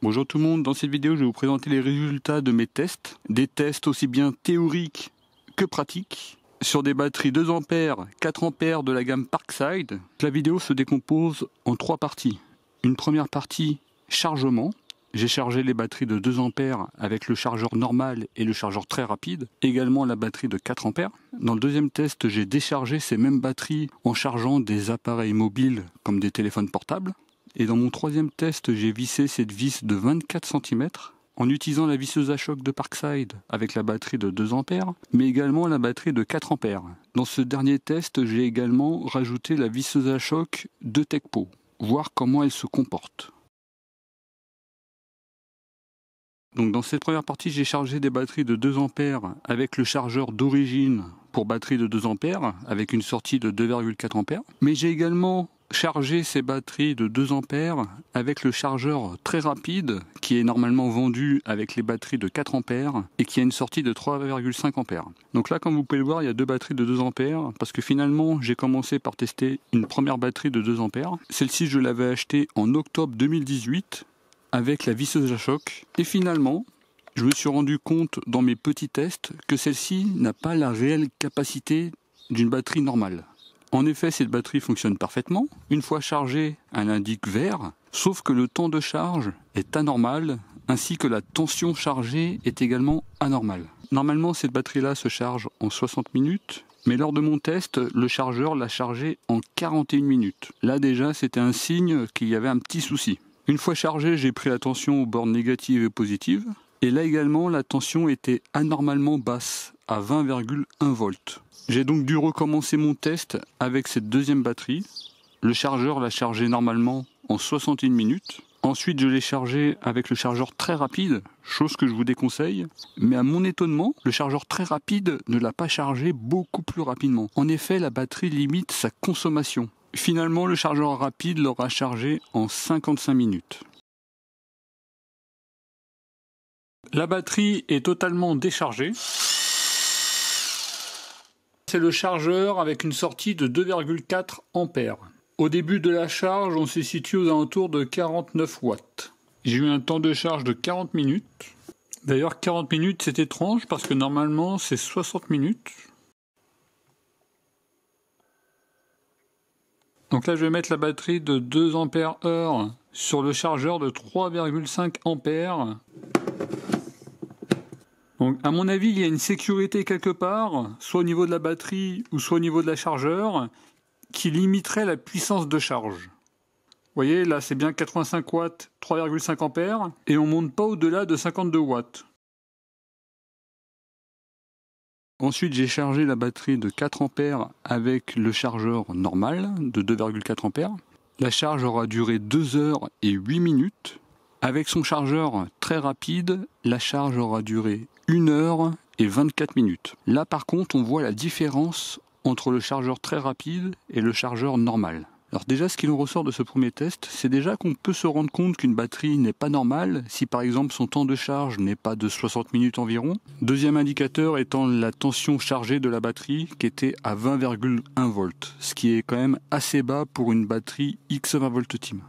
Bonjour tout le monde, dans cette vidéo je vais vous présenter les résultats de mes tests, des tests aussi bien théoriques que pratiques, sur des batteries 2 A, 4 A de la gamme Parkside. La vidéo se décompose en trois parties. Une première partie chargement, j'ai chargé les batteries de 2 A avec le chargeur normal et le chargeur très rapide, également la batterie de 4 A. Dans le deuxième test, j'ai déchargé ces mêmes batteries en chargeant des appareils mobiles comme des téléphones portables. Et dans mon troisième test, j'ai vissé cette vis de 24 cm en utilisant la visseuse à choc de Parkside avec la batterie de 2 A, mais également la batterie de 4 A. Dans ce dernier test, j'ai également rajouté la visseuse à choc de TechPo, voir comment elle se comporte. Donc dans cette première partie, j'ai chargé des batteries de 2 A avec le chargeur d'origine pour batterie de 2 A avec une sortie de 2,4 A. Mais j'ai également chargé ces batteries de 2 A avec le chargeur très rapide qui est normalement vendu avec les batteries de 4 A et qui a une sortie de 3,5 A. Donc là, comme vous pouvez le voir, il y a deux batteries de 2 A parce que finalement, j'ai commencé par tester une première batterie de 2 A. Celle-ci, je l'avais achetée en octobre 2018 avec la visseuse à choc. Et finalement, je me suis rendu compte dans mes petits tests que celle-ci n'a pas la réelle capacité d'une batterie normale. En effet, cette batterie fonctionne parfaitement. Une fois chargée, elle indique vert, sauf que le temps de charge est anormal, ainsi que la tension chargée est également anormale. Normalement, cette batterie-là se charge en 60 minutes, mais lors de mon test, le chargeur l'a chargée en 41 minutes. Là déjà, c'était un signe qu'il y avait un petit souci. Une fois chargé, j'ai pris la aux bornes négatives et positives. Et là également, la tension était anormalement basse, à 20,1 volts. J'ai donc dû recommencer mon test avec cette deuxième batterie. Le chargeur l'a chargé normalement en 61 minutes. Ensuite, je l'ai chargé avec le chargeur très rapide, chose que je vous déconseille. Mais à mon étonnement, le chargeur très rapide ne l'a pas chargé beaucoup plus rapidement. En effet, la batterie limite sa consommation. Finalement, le chargeur rapide l'aura chargé en 55 minutes. La batterie est totalement déchargée. C'est le chargeur avec une sortie de 2,4 A. Au début de la charge, on se situe aux alentours de 49 watts. J'ai eu un temps de charge de 40 minutes. D'ailleurs, 40 minutes, c'est étrange parce que normalement, c'est 60 minutes. Donc là, je vais mettre la batterie de 2 Ah sur le chargeur de 3,5 A. Donc, à mon avis, il y a une sécurité quelque part, soit au niveau de la batterie ou soit au niveau de la chargeur, qui limiterait la puissance de charge. Vous voyez, là, c'est bien 85 watts, 3,5 A, et on monte pas au-delà de 52 watts. Ensuite, j'ai chargé la batterie de 4 A avec le chargeur normal de 2,4 A. La charge aura duré 2 heures et 8 minutes. Avec son chargeur très rapide, la charge aura duré 1 heure et 24 minutes. Là par contre, on voit la différence entre le chargeur très rapide et le chargeur normal. Alors déjà, ce qui nous ressort de ce premier test, c'est déjà qu'on peut se rendre compte qu'une batterie n'est pas normale si par exemple son temps de charge n'est pas de 60 minutes environ. Deuxième indicateur étant la tension chargée de la batterie qui était à 20,1 volts, ce qui est quand même assez bas pour une batterie X20 volt team.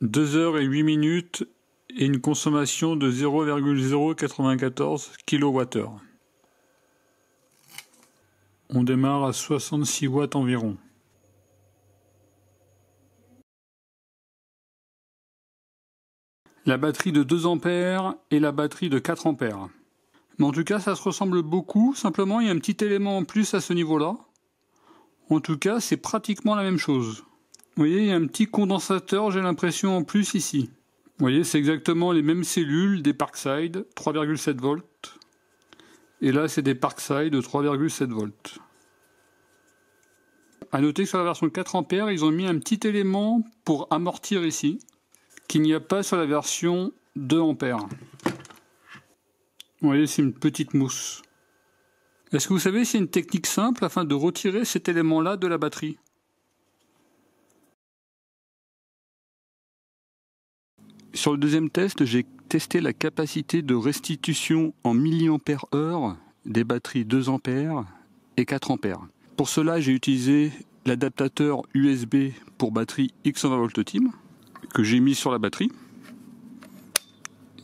Deux heures et 8 minutes et une consommation de 0,094 kWh. On démarre à 66 watts environ. La batterie de 2 A et la batterie de 4 A. Mais en tout cas, ça se ressemble beaucoup. Simplement, il y a un petit élément en plus à ce niveau-là. En tout cas, c'est pratiquement la même chose. Vous voyez, il y a un petit condensateur, j'ai l'impression, en plus ici. Vous voyez, c'est exactement les mêmes cellules des Parkside, 3,7 volts. Et là, c'est des Parkside de 3,7 volts. A noter que sur la version 4 A, ils ont mis un petit élément pour amortir ici, qu'il n'y a pas sur la version 2 A. Vous voyez, c'est une petite mousse. Est-ce que vous savez s'il y a une technique simple afin de retirer cet élément-là de la batterie? Sur le deuxième test, j'ai testé la capacité de restitution en milliampères-heure des batteries 2 A et 4 A. Pour cela, j'ai utilisé l'adaptateur USB pour batterie X120 Volt Team que j'ai mis sur la batterie.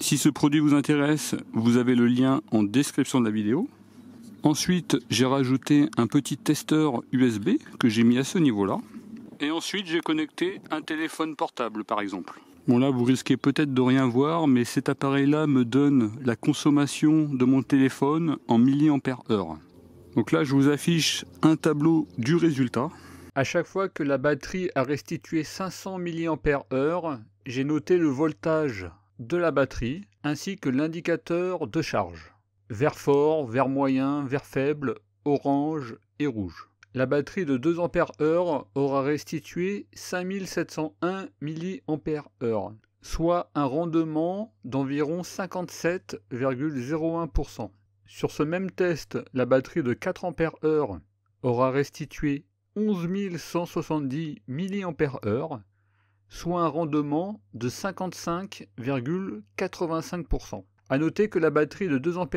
Si ce produit vous intéresse, vous avez le lien en description de la vidéo. Ensuite, j'ai rajouté un petit testeur USB que j'ai mis à ce niveau-là. Et ensuite, j'ai connecté un téléphone portable, par exemple. Bon là, vous risquez peut-être de rien voir, mais cet appareil-là me donne la consommation de mon téléphone en heure. Donc là, je vous affiche un tableau du résultat. À chaque fois que la batterie a restitué 500 mAh, j'ai noté le voltage de la batterie ainsi que l'indicateur de charge. Vert fort, vert moyen, vert faible, orange et rouge. La batterie de 2 Ah aura restitué 5701 mAh, soit un rendement d'environ 57,01%. Sur ce même test, la batterie de 4 Ah aura restitué 11 170 mAh, soit un rendement de 55,85%. A noter que la batterie de 2 Ah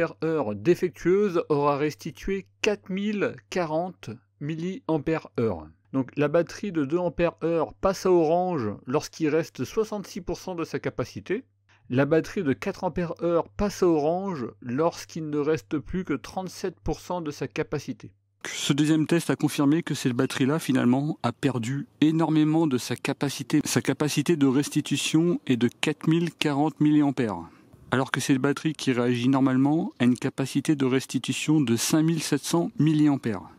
défectueuse aura restitué 4040 mAh. Donc la batterie de 2 Ah passe à orange lorsqu'il reste 66% de sa capacité. La batterie de 4 Ah passe à orange lorsqu'il ne reste plus que 37% de sa capacité. Ce deuxième test a confirmé que cette batterie-là, finalement, a perdu énormément de sa capacité. Sa capacité de restitution est de 4040 mAh. Alors que cette batterie qui réagit normalement a une capacité de restitution de 5700 mAh.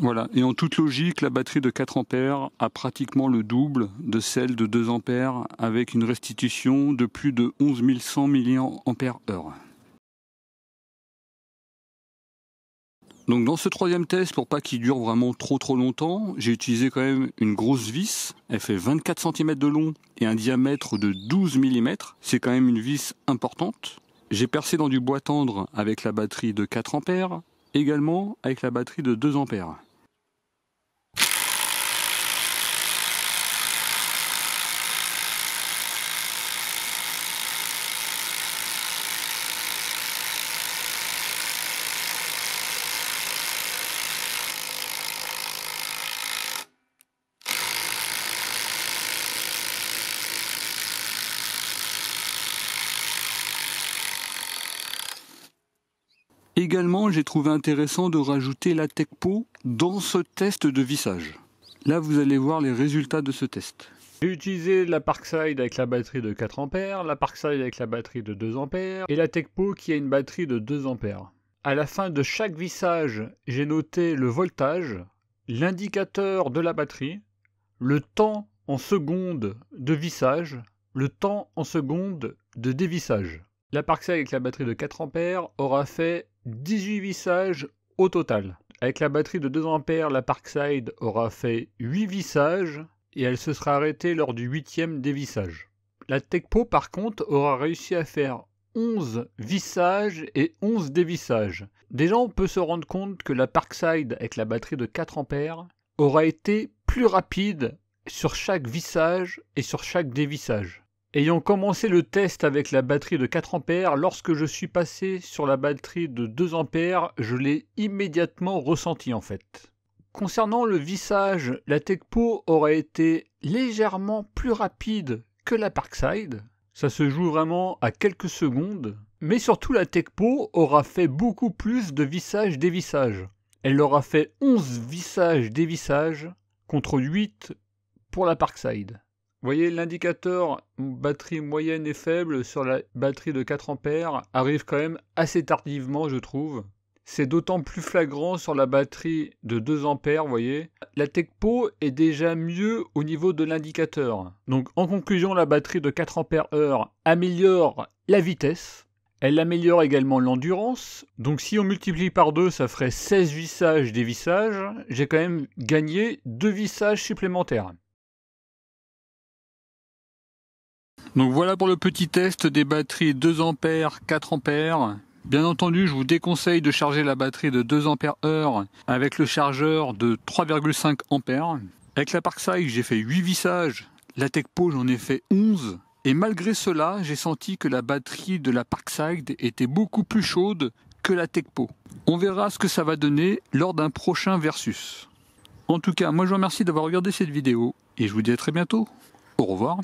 Voilà, et en toute logique, la batterie de 4 ampères a pratiquement le double de celle de 2 ampères avec une restitution de plus de 11 100 mAh. Donc dans ce troisième test, pour pas qu'il dure vraiment trop trop longtemps, j'ai utilisé quand même une grosse vis. Elle fait 24 cm de long et un diamètre de 12 mm. C'est quand même une vis importante. J'ai percé dans du bois tendre avec la batterie de 4 ampères, également avec la batterie de 2 ampères. Également, j'ai trouvé intéressant de rajouter la TechPo dans ce test de vissage. Là, vous allez voir les résultats de ce test. J'ai utilisé la Parkside avec la batterie de 4 A, la Parkside avec la batterie de 2 A et la TechPo qui a une batterie de 2 A. À la fin de chaque vissage, j'ai noté le voltage, l'indicateur de la batterie, le temps en secondes de vissage, le temps en secondes de dévissage. La Parkside avec la batterie de 4 A aura fait 18 vissages au total. Avec la batterie de 2 A, la Parkside aura fait 8 vissages et elle se sera arrêtée lors du 8 dévissage. La Tecpo par contre aura réussi à faire 11 vissages et 11 dévissages. Déjà on peut se rendre compte que la Parkside avec la batterie de 4 A aura été plus rapide sur chaque vissage et sur chaque dévissage. Ayant commencé le test avec la batterie de 4 A, lorsque je suis passé sur la batterie de 2 A, je l'ai immédiatement ressenti en fait. Concernant le vissage, la TechPo aurait été légèrement plus rapide que la Parkside. Ça se joue vraiment à quelques secondes. Mais surtout la TechPo aura fait beaucoup plus de vissage dévissage. Elle aura fait 11 vissages dévissage contre 8 pour la Parkside. Vous voyez, l'indicateur batterie moyenne et faible sur la batterie de 4 A arrive quand même assez tardivement, je trouve. C'est d'autant plus flagrant sur la batterie de 2 A, vous voyez. La TechPo est déjà mieux au niveau de l'indicateur. Donc en conclusion, la batterie de 4 Ah améliore la vitesse. Elle améliore également l'endurance. Donc si on multiplie par 2, ça ferait 16 vissages des vissages. J'ai quand même gagné 2 vissages supplémentaires. Donc voilà pour le petit test des batteries 2 A, 4 A. Bien entendu, je vous déconseille de charger la batterie de 2 Ah avec le chargeur de 3,5 A. Avec la Parkside, j'ai fait 8 vissages. La TechPo, j'en ai fait 11. Et malgré cela, j'ai senti que la batterie de la Parkside était beaucoup plus chaude que la TechPo. On verra ce que ça va donner lors d'un prochain versus. En tout cas, moi je vous remercie d'avoir regardé cette vidéo et je vous dis à très bientôt. Au revoir.